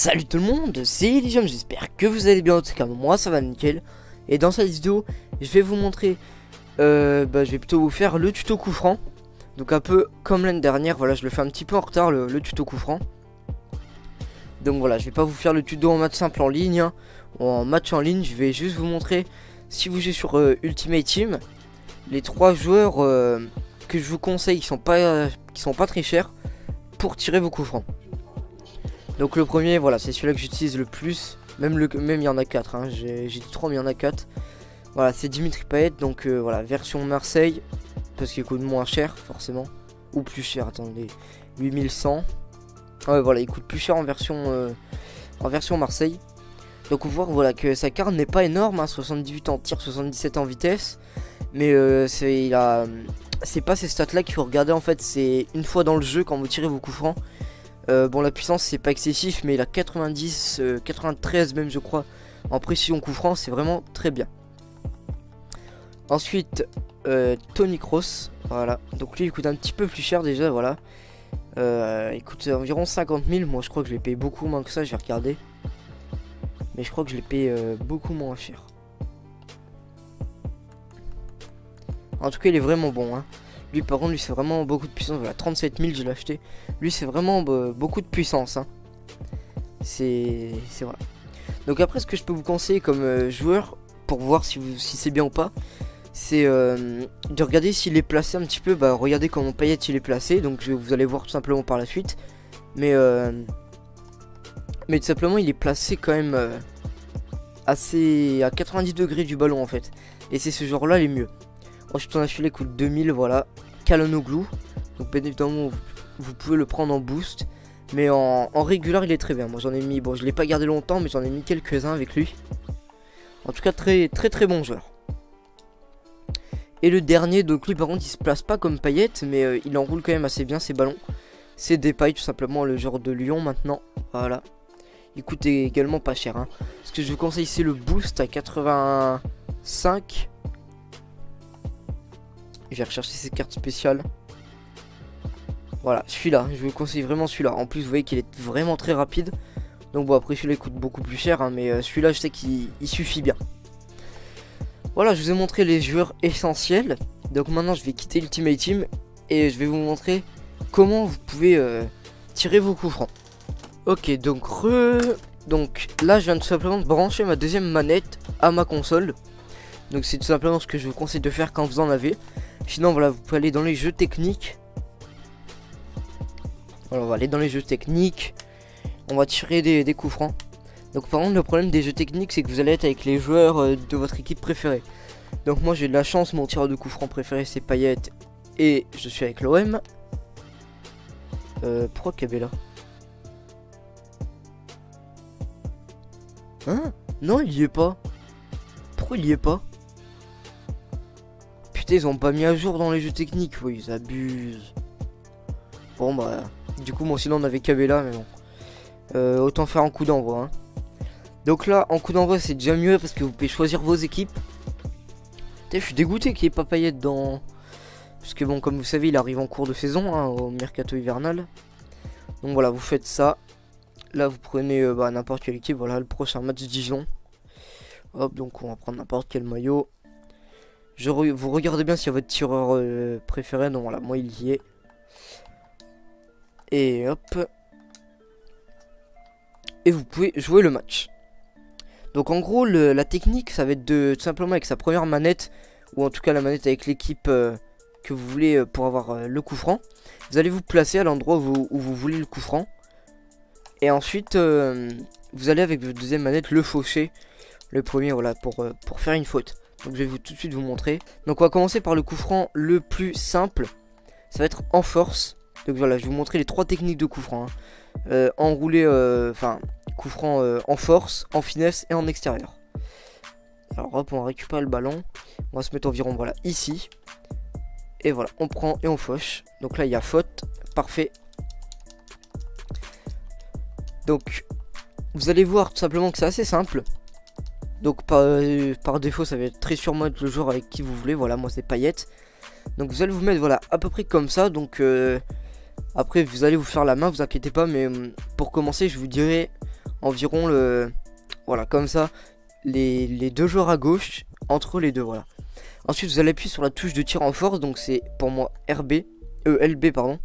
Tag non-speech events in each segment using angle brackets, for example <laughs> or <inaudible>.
Salut tout le monde, c'est Elysium, j'espère que vous allez bien, en tout cas moi ça va nickel. Et dans cette vidéo, je vais vous montrer, euh, bah, je vais plutôt vous faire le tuto coup franc. Donc un peu comme l'année dernière, voilà je le fais un petit peu en retard le, tuto coup franc. Donc voilà, je vais pas vous faire le tuto en match simple en ligne, hein, ou en match en ligne, je vais juste vous montrer si vous jouez sur euh, Ultimate Team, les trois joueurs euh, que je vous conseille qui sont pas, qui sont pas très chers pour tirer vos coups francs. Donc le premier, voilà, c'est celui-là que j'utilise le plus. Même le même il y en a 4, hein. j'ai dit 3 mais il y en a 4. Voilà, c'est Dimitri Payet, donc euh, voilà, version Marseille, parce qu'il coûte moins cher, forcément. Ou plus cher, attendez, 8100. Ouais, voilà, il coûte plus cher en version, euh, en version Marseille. Donc on voit voilà, que sa carte n'est pas énorme, 78 hein, en tir, 77 en vitesse. Mais euh, c'est pas ces stats là qu'il faut regarder en fait, c'est une fois dans le jeu quand vous tirez vos coups francs. Euh, bon, la puissance, c'est pas excessif, mais il a 90, 93 même, je crois, en précision coup franc, c'est vraiment très bien. Ensuite, euh, Tony Cross, voilà. Donc lui, il coûte un petit peu plus cher déjà, voilà. Euh, il coûte environ 50 000. Moi, je crois que je l'ai payé beaucoup moins que ça, je vais regarder. Mais je crois que je l'ai payé beaucoup moins cher. En tout cas, il est vraiment bon. Hein. Lui, par contre, lui, c'est vraiment beaucoup de puissance. Voilà, 37 000, je l'ai acheté. Lui, c'est vraiment bah, beaucoup de puissance. Hein. C'est vrai. Donc, après, ce que je peux vous conseiller comme euh, joueur, pour voir si, si c'est bien ou pas, c'est euh, de regarder s'il est placé un petit peu. Bah, regardez comment Payet il est placé. Donc, vous allez voir tout simplement par la suite. Mais, euh, mais tout simplement, il est placé quand même assez à 90 degrés du ballon en fait. Et c'est ce genre-là les mieux. Ensuite, on a coûte 2000, voilà. Glue. Donc, bien évidemment, vous, pouvez le prendre en boost. Mais en, en régulier, il est très bien. Moi, j'en ai mis, bon, je l'ai pas gardé longtemps, mais j'en ai mis quelques-uns avec lui. En tout cas, très très très bon joueur. Et le dernier, donc lui, par contre, il se place pas comme paillette, mais euh, il enroule quand même assez bien ses ballons. C'est Depay, tout simplement, le genre de Lyon maintenant. Voilà. Il coûte également pas cher. Hein. Ce que je vous conseille, c'est le boost à 85 je vais rechercher cette carte spéciale. Voilà, celui-là, je vous conseille vraiment celui-là. En plus, vous voyez qu'il est vraiment très rapide. Donc bon, après celui-là coûte beaucoup plus cher, hein, mais euh, celui-là, je sais qu'il suffit bien. Voilà, je vous ai montré les joueurs essentiels. Donc maintenant, je vais quitter Ultimate Team et je vais vous montrer comment vous pouvez euh, tirer vos coups francs. Ok, donc re... Donc là, je viens tout simplement de brancher ma deuxième manette à ma console. Donc c'est tout simplement ce que je vous conseille de faire quand vous en avez. Sinon, voilà, vous pouvez aller dans les jeux techniques. Voilà, on va aller dans les jeux techniques. On va tirer des, coups francs. Donc, par contre, le problème des jeux techniques, c'est que vous allez être avec les joueurs euh, de votre équipe préférée. Donc, moi, j'ai de la chance. Mon tireur de coups francs préféré, c'est Payet. Et je suis avec l'OM. Euh, pourquoi Hein? Non, il y est pas. Pourquoi il y est pas? Ils ont pas mis à jour dans les jeux techniques. Oui, ils abusent. Bon, bah, du coup, moi, sinon, on avait Cabella, mais bon. Euh, autant faire en coup d'envoi. Hein. Donc là, en coup d'envoi, c'est déjà mieux parce que vous pouvez choisir vos équipes. je suis dégoûté qu'il n'y ait pas dans. Parce que, bon, comme vous savez, il arrive en cours de saison, hein, au mercato hivernal. Donc voilà, vous faites ça. Là, vous prenez euh, bah, n'importe quelle équipe. Voilà, le prochain match Dijon. Hop, donc on va prendre n'importe quel maillot vous regardez bien si votre tireur euh, préféré. Non, voilà, moi il y est. Et hop. Et vous pouvez jouer le match. Donc en gros, la technique, ça va être de tout simplement avec sa première manette, ou en tout cas la manette avec l'équipe euh, que vous voulez euh, pour avoir le coup franc. Vous allez vous placer à l'endroit où, vous voulez le coup franc. Et ensuite, vous allez avec votre deuxième manette le faucher. Le premier, voilà, pour faire une faute. Donc je vais vous, tout de suite vous montrer. Donc on va commencer par le coup franc le plus simple. Ça va être en force. Donc voilà, je vais vous montrer les trois techniques de coup franc. Hein. Euh, enroulé, euh, enfin, coup franc euh, en force, en finesse et en extérieur. Alors hop, on récupère le ballon. On va se mettre environ, voilà, ici. Et voilà, on prend et on fauche. Donc là, il y a faute. Parfait. Donc, vous allez voir tout simplement que c'est assez simple. Donc par, défaut, ça va être très sûrement le joueur avec qui vous voulez. Voilà, moi c'est paillettes. Donc vous allez vous mettre voilà à peu près comme ça. Donc euh, après vous allez vous faire la main, vous inquiétez pas. Mais hum, pour commencer, je vous dirai environ le... Voilà, comme ça, les, les deux joueurs à gauche, entre les deux, voilà. Ensuite, vous allez appuyer sur la touche de tir en force, donc c'est pour moi RB, euh, LB, pardon.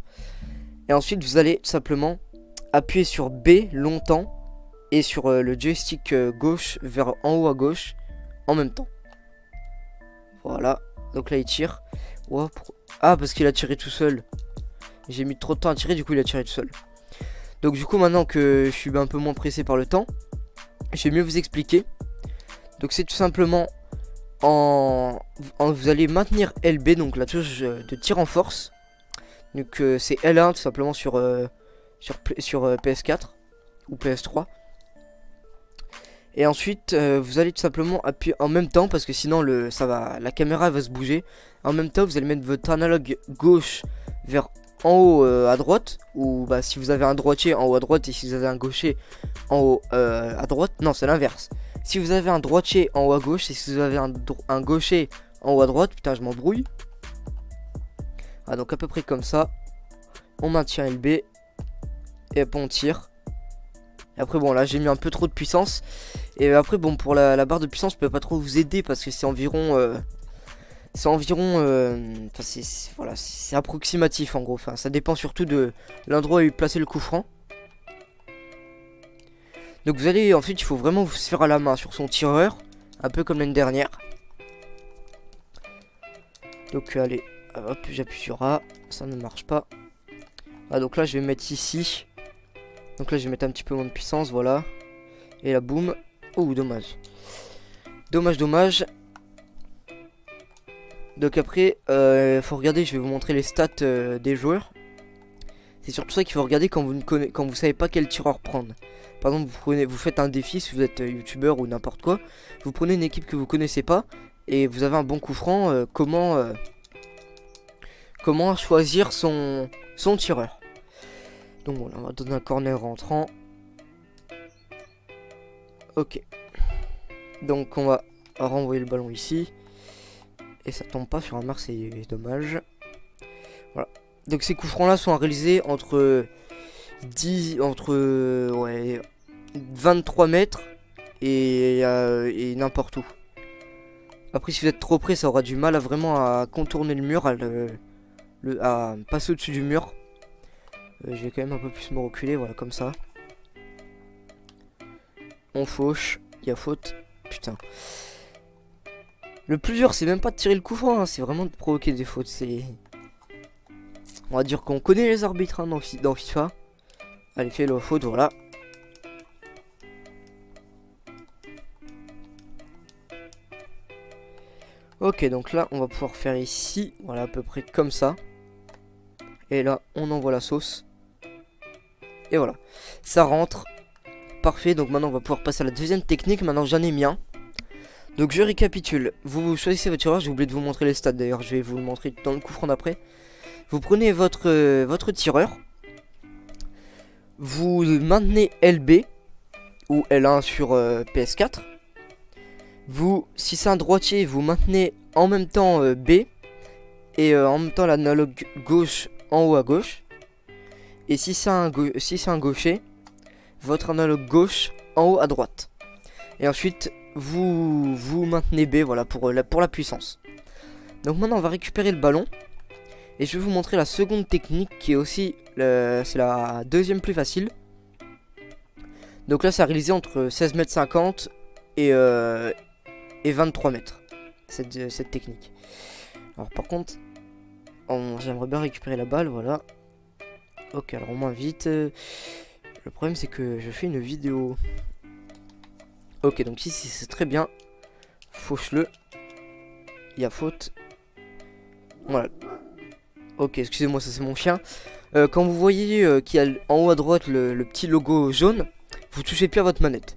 Et ensuite, vous allez simplement appuyer sur B longtemps et sur euh, le joystick euh, gauche vers en haut à gauche en même temps. Voilà, donc là il tire. Ah, parce qu'il a tiré tout seul. J'ai mis trop de temps à tirer, du coup il a tiré tout seul. Donc du coup maintenant que je suis un peu moins pressé par le temps, je vais mieux vous expliquer. Donc c'est tout simplement en, Vous allez maintenir LB, donc la touche euh, de tir en force. Donc c'est L1 tout simplement sur, sur, sur PS4 ou PS3. Et ensuite, vous allez tout simplement appuyer en même temps parce que sinon le, ça va, la caméra va se bouger. En même temps, vous allez mettre votre analogue gauche vers en haut euh, à droite, ou bah, si vous avez un droitier en haut à droite et si vous avez un gaucher en haut euh, à droite, non c'est l'inverse. Si vous avez un droitier en haut à gauche et si vous avez un, un gaucher en haut à droite, putain je m'embrouille. Ah donc à peu près comme ça, on maintient LB et on tire. Après bon là j'ai mis un peu trop de puissance. Et après bon pour la, barre de puissance je peux pas trop vous aider parce que c'est environ euh, c'est environ euh, c'est approximatif en gros. Enfin ça dépend surtout de l'endroit où il placer le coup franc. Donc vous allez ensuite il faut vraiment vous faire à la main sur son tireur un peu comme l'année dernière. Donc allez hop j'appuie sur A ça ne marche pas. Ah donc là je vais mettre ici donc là je vais mettre un petit peu moins de puissance voilà et là boum oh dommage dommage dommage donc après, euh, faut regarder, je vais vous montrer les stats euh, des joueurs. C'est surtout ça qu'il faut regarder quand vous ne quand vous savez pas quel tireur prendre. Par exemple, vous prenez, vous faites un défi si vous êtes euh, youtubeur ou n'importe quoi. Vous prenez une équipe que vous connaissez pas et vous avez un bon coup franc. Comment choisir son tireur Donc voilà, on va donner un corner rentrant. Ok. Donc on va renvoyer le ballon ici. Et ça tombe pas sur un Marseillais, dommage. Voilà. Donc ces coups francs là sont réalisés entre 10 entre ouais 23 mètres et, euh, et n'importe où. Après si vous êtes trop près ça aura du mal à vraiment à contourner le mur, à passer au-dessus du mur. Euh, je vais quand même un peu plus me reculer, voilà comme ça. On fauche, il y a faute. Putain. Le plus dur, c'est même pas de tirer le coup franc, hein, c'est vraiment de provoquer des fautes. On va dire qu'on connaît les arbitres hein, dans, dans, FIFA. Allez, fais la faute, voilà. Ok, donc là, on va pouvoir faire ici, voilà, à peu près comme ça. Et là, on envoie la sauce. Et voilà, ça rentre. Parfait, donc maintenant, on va pouvoir passer à la deuxième technique. Maintenant, j'en ai mis un. Donc je récapitule, vous choisissez votre tireur, j'ai oublié de vous montrer les stats d'ailleurs, je vais vous le montrer dans le coup d'après. Vous prenez votre, euh, votre tireur, vous maintenez LB ou L1 sur euh, PS4. Vous, si c'est un droitier, vous maintenez en même temps euh, B et en même temps l'analogue gauche en haut à gauche. Et si c'est un, si un gaucher, votre analogue gauche en haut à droite. Et ensuite, vous, vous maintenez B voilà, pour, la, pour la puissance. Donc maintenant on va récupérer le ballon. Et je vais vous montrer la seconde technique qui est aussi la deuxième plus facile. Donc là c'est réalisé entre 16 mètres 50 et, euh, et 23 mètres. Cette, cette technique. Alors par contre, j'aimerais bien récupérer la balle, voilà. Ok, alors moins vite. Le problème c'est que je fais une vidéo Ok, donc ici c'est très bien. Fauche-le. Il y a faute. Voilà. Ok, excusez-moi, ça c'est mon chien. Euh, quand vous voyez euh, qu'il y a en haut à droite le, petit logo jaune, vous touchez plus à votre manette.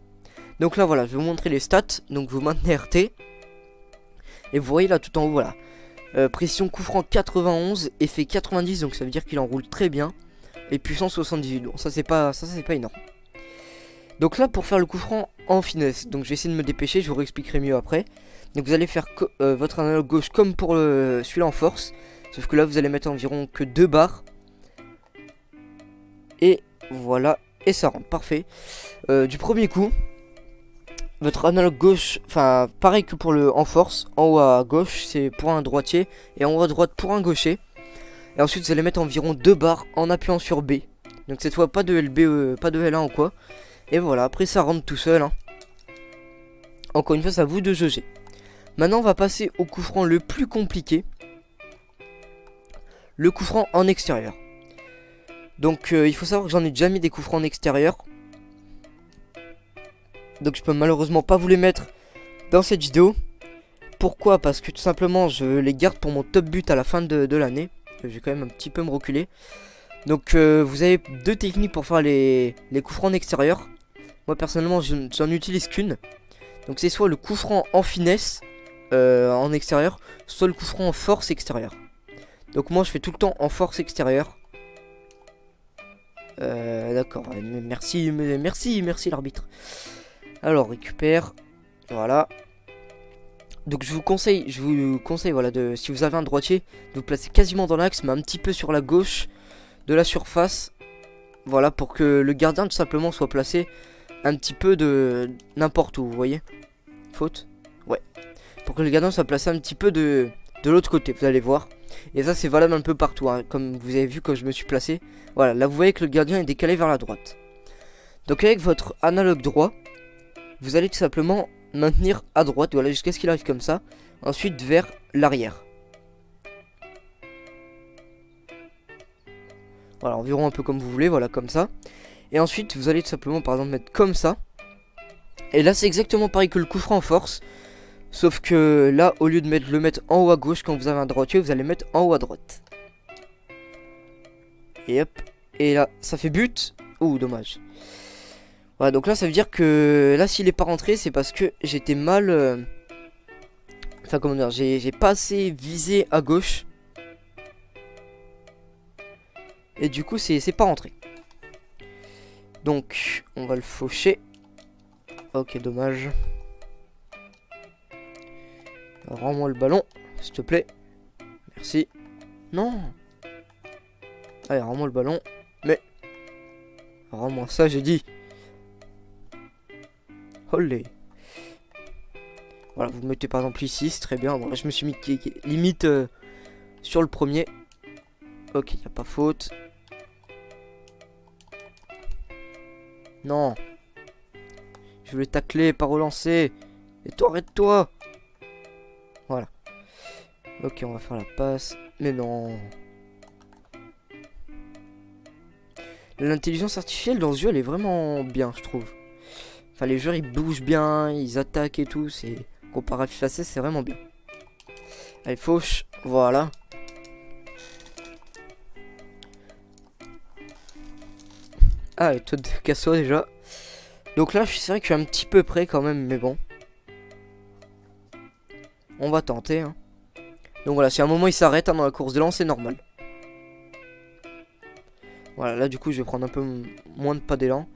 Donc là, voilà, je vais vous montrer les stats. Donc vous maintenez RT. Et vous voyez là tout en haut, voilà. Euh, pression coup franc 91, effet 90, donc ça veut dire qu'il enroule très bien. Et puissance 78. Bon, ça c'est pas, ça c'est pas énorme. Donc là, pour faire le coup franc en finesse, donc je vais essayer de me dépêcher, je vous réexpliquerai mieux après. Donc vous allez faire euh, votre analogue gauche comme pour celui-là en force, sauf que là vous allez mettre environ que deux barres. Et voilà, et ça rentre, parfait. Euh, du premier coup, votre analogue gauche, enfin pareil que pour le en force, en haut à gauche c'est pour un droitier et en haut à droite pour un gaucher. Et ensuite vous allez mettre environ deux barres en appuyant sur B. Donc cette fois pas de LB, euh, pas de L1 ou quoi. Et voilà, après ça rentre tout seul. Hein. Encore une fois, c'est à vous de juger. Maintenant on va passer au coup le plus compliqué. Le coup en extérieur. Donc euh, il faut savoir que j'en ai déjà mis des coups francs en extérieur. Donc je peux malheureusement pas vous les mettre dans cette vidéo. Pourquoi? Parce que tout simplement je les garde pour mon top but à la fin de, l'année. Je vais quand même un petit peu me reculer. Donc euh, vous avez deux techniques pour faire les, les coups francs en extérieur. Moi personnellement j'en utilise qu'une. Donc c'est soit le coup franc en finesse euh, en extérieur, soit le coup franc en force extérieure. Donc moi je fais tout le temps en force extérieure. Euh, D'accord, merci, merci, merci l'arbitre. Alors récupère, voilà. Donc je vous conseille, je vous conseille voilà de si vous avez un droitier, de vous placer quasiment dans l'axe, mais un petit peu sur la gauche de la surface. Voilà pour que le gardien tout simplement soit placé un petit peu de n'importe où, vous voyez. Faute, ouais. Pour que le gardien soit placé un petit peu de de l'autre côté, vous allez voir. Et ça c'est valable un peu partout, hein. comme vous avez vu quand je me suis placé. Voilà, là vous voyez que le gardien est décalé vers la droite. Donc avec votre analogue droit, vous allez tout simplement maintenir à droite, voilà, jusqu'à ce qu'il arrive comme ça. Ensuite vers l'arrière. Voilà, environ un peu comme vous voulez, voilà, comme ça. Et ensuite, vous allez tout simplement, par exemple, mettre comme ça. Et là, c'est exactement pareil que le coup franc en force. Sauf que là, au lieu de mettre, le mettre en haut à gauche quand vous avez un droitier, vous allez mettre en haut à droite. Et hop. Et là, ça fait but. Ouh, dommage. Voilà, donc là, ça veut dire que là, s'il est pas rentré, c'est parce que j'étais mal... Euh, enfin, comment dire, j'ai pas assez visé à gauche. Et du coup, c'est pas rentré. Donc, on va le faucher. Ok, dommage. Rends-moi le ballon, s'il te plaît. Merci. Non. Allez, rends-moi le ballon. Mais. Rends-moi ça, j'ai dit. Olé. Voilà, vous me mettez par exemple ici, c'est très bien. Bon, je me suis mis limite euh, sur le premier. Ok, il a pas faute. Non. Je voulais tacler, pas relancer. Et toi, arrête-toi. Voilà. Ok, on va faire la passe. Mais non. L'intelligence artificielle dans ce jeu, elle est vraiment bien, je trouve. Enfin, les joueurs, ils bougent bien, ils attaquent et tout. C'est comparé à FIFA 16, c'est vraiment bien. Allez, fauche. Voilà. Ah, et de casso déjà. Donc là, c'est vrai que je suis un petit peu près quand même, mais bon. On va tenter. Hein. Donc voilà, si à un moment il s'arrête hein, dans la course de lance, c'est normal. Voilà, là du coup je vais prendre un peu moins de pas d'élan.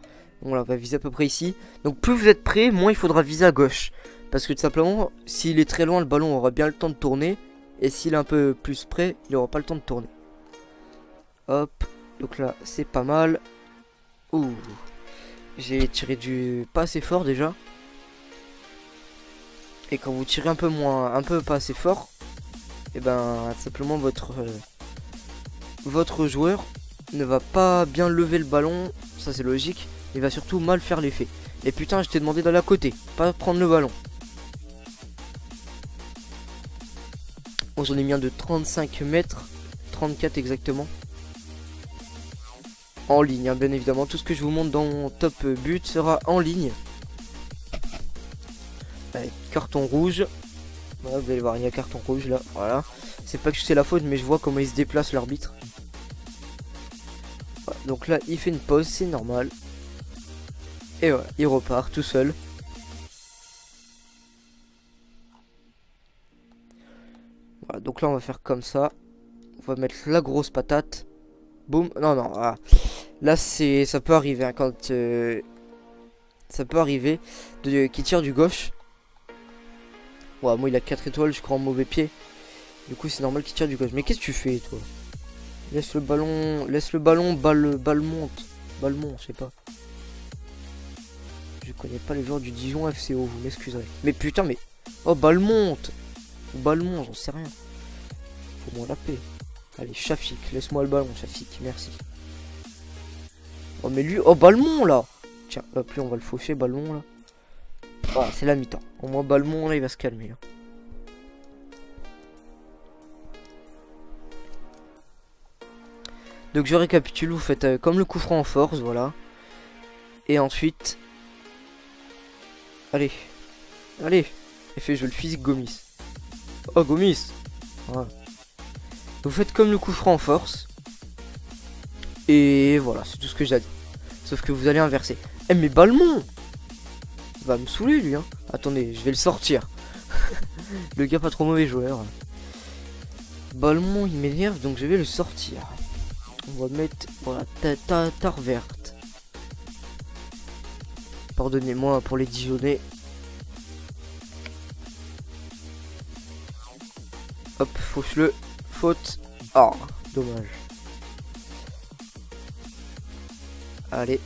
Voilà, on va viser à peu près ici. Donc plus vous êtes prêt, moins il faudra viser à gauche. Parce que tout simplement, s'il est très loin, le ballon aura bien le temps de tourner. Et s'il est un peu plus près, il aura pas le temps de tourner. Hop, donc là c'est pas mal. Ouh, j'ai tiré du pas assez fort déjà. Et quand vous tirez un peu moins, un peu pas assez fort, et eh ben simplement votre euh, votre joueur ne va pas bien lever le ballon, ça c'est logique, il va surtout mal faire l'effet. Et putain, je t'ai demandé d'aller à côté, pas prendre le ballon. On j'en ai mis un de 35 mètres, 34 exactement. En ligne, hein, bien évidemment. Tout ce que je vous montre dans mon top but sera en ligne carton rouge. vous allez voir, il y a carton rouge là. Voilà. C'est pas que c'est la faute, mais je vois comment il se déplace l'arbitre. donc là, il fait une pause, c'est normal. Et voilà, il repart tout seul. Voilà, donc là, on va faire comme ça. On va mettre la grosse patate. Boum. Non, non. Là, c'est, ça peut arriver hein, quand euh, ça peut arriver de, qui tire du gauche. Ouais, moi il a 4 étoiles, je crois en mauvais pied. Du coup, c'est normal qu'il tire du gauche. Mais qu'est-ce que tu fais, toi? Laisse le ballon, laisse le ballon, balle, balle monte. Balle monte, je sais pas. Je connais pas les joueurs du Dijon FCO, vous m'excuserez. Mais putain, mais... Oh, balle monte Balle monte, j'en sais rien. Faut moi la paix. Allez, Chafik, laisse-moi le ballon, Chafik, merci. Oh, mais lui... Oh, Balmont, là Tiens, hop, plus on va le faucher, Balmont, là. Ah, c'est la mi-temps. Au moins, Balmont, là, il va se calmer, là. Donc je récapitule, vous faites euh, comme le coup franc en force, voilà. Et ensuite... Allez. Allez. Et jouer le physique Gomis. Oh, Gomis Vous faites comme le coup franc en force. Et voilà, c'est tout ce que j'ai dit. Sauf que vous allez inverser. Eh mais Balmont va me saouler lui hein. Attendez, je vais le sortir. <laughs> le gars pas trop mauvais joueur. Balmont il m'énerve donc je vais le sortir. On va mettre voilà ta tare verte. Pardonnez-moi pour les Dijonais. Hop, fauche-le. Faute. Ah, dommage. Allez.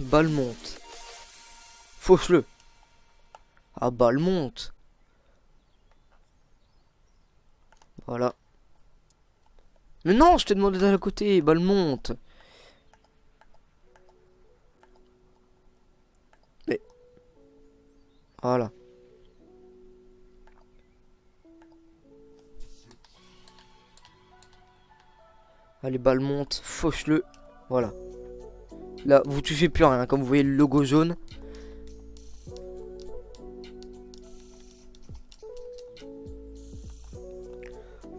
Balle monte. Fauche-le. Ah, balle monte. Voilà. Mais non, je t'ai demandé d'aller à côté. Balle monte. Voilà. Allez, balle monte. Fauche-le. Voilà. Là, vous touchez plus rien. Comme vous voyez le logo jaune.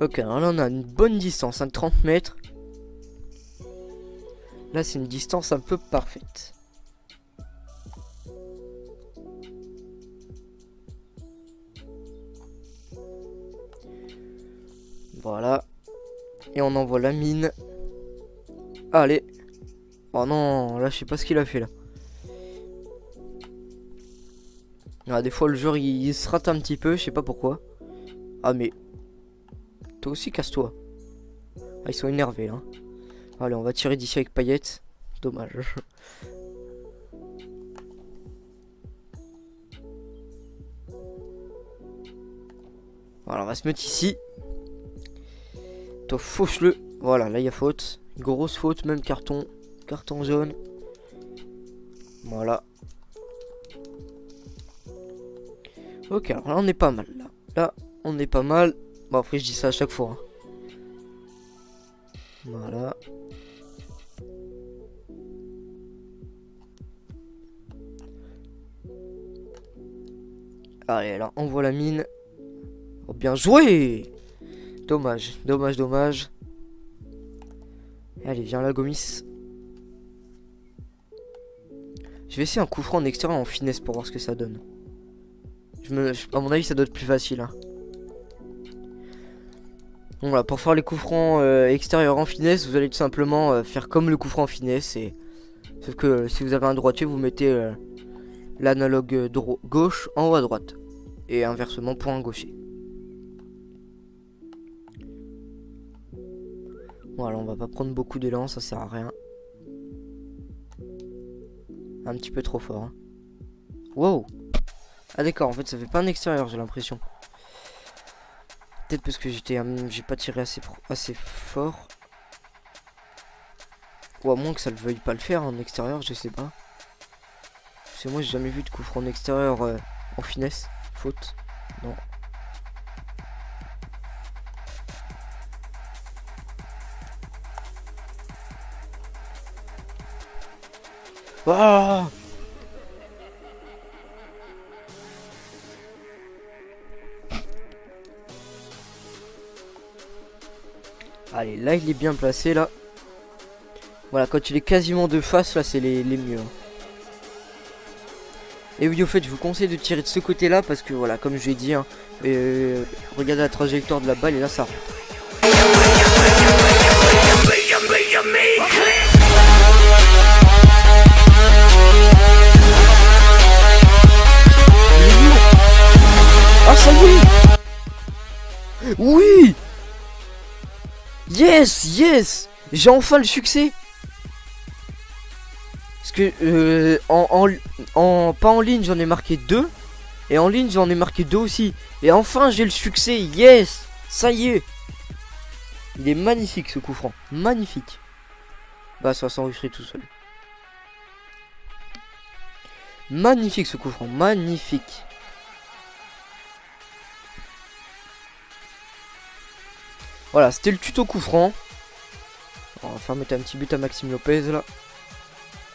Ok, alors là on a une bonne distance, 30 hein, mètres. Là c'est une distance un peu parfaite. Voilà. Et on envoie la mine. Allez. Oh non, là je sais pas ce qu'il a fait là. Ah, des fois le joueur il se rate un petit peu, je sais pas pourquoi. Ah mais toi aussi, casse-toi. Ah, ils sont énervés là. Allez, on va tirer d'ici avec paillettes. Dommage. <laughs> Voilà, on va se mettre ici. Fauche-le. Voilà, là, il y faute. Grosse faute, même carton. Carton jaune. Voilà. Ok, alors là, on est pas mal. Là, là on est pas mal. Bon, après, je dis ça à chaque fois. Hein. Voilà. Allez, là, on voit la mine. Oh, bien joué Dommage, dommage, dommage. Allez, viens là, Gomis. Je vais essayer un coup franc en extérieur en finesse pour voir ce que ça donne. Je me, à mon avis, ça doit être plus facile. Hein. Voilà, pour faire les coups francs euh, extérieurs en finesse, vous allez tout simplement euh, faire comme le coup en finesse. Sauf que euh, si vous avez un droitier, vous mettez l'analogue gauche en haut à droite. Et inversement pour un gaucher. Voilà, on va pas prendre beaucoup d'élan, ça sert à rien. Un petit peu trop fort. Hein. Wow Ah d'accord, en fait ça fait pas un extérieur, j'ai l'impression. Peut-être parce que j'étais j'ai pas tiré assez, fort. Ou à moins que ça ne veuille pas le faire en extérieur, je sais pas. Parce que moi j'ai jamais vu de coup en extérieur euh, en finesse. Faute. Non. Ah Allez, là il est bien placé là. Voilà, quand il est quasiment de face, là c'est les, mieux. Hein. Et oui, au fait, je vous conseille de tirer de ce côté-là parce que voilà, comme je l'ai dit, hein, euh, regardez la trajectoire de la balle et là ça Yes, yes J'ai enfin le succès Parce que euh, en, pas en ligne j'en ai marqué deux. Et en ligne j'en ai marqué deux aussi. Et enfin j'ai le succès. Yes Ça y est Il est magnifique ce coup franc. Magnifique. Bah ça s'enregistrer tout seul. Magnifique ce coup franc. Magnifique. Voilà, c'était le tuto coup franc. On va faire mettre un petit but à Maxime Lopez là.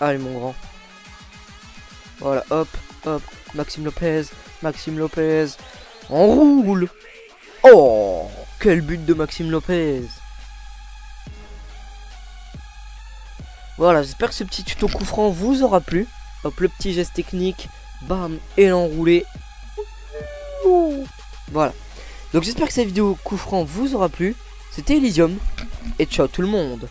Allez mon grand. Voilà, hop, hop. Maxime Lopez, Maxime Lopez. On roule Oh Quel but de Maxime Lopez Voilà, j'espère que ce petit tuto coup franc vous aura plu. Hop, le petit geste technique. Bam, et l'enroulé. Voilà. Donc j'espère que cette vidéo coup franc vous aura plu. C'était Elysium. Et ciao tout le monde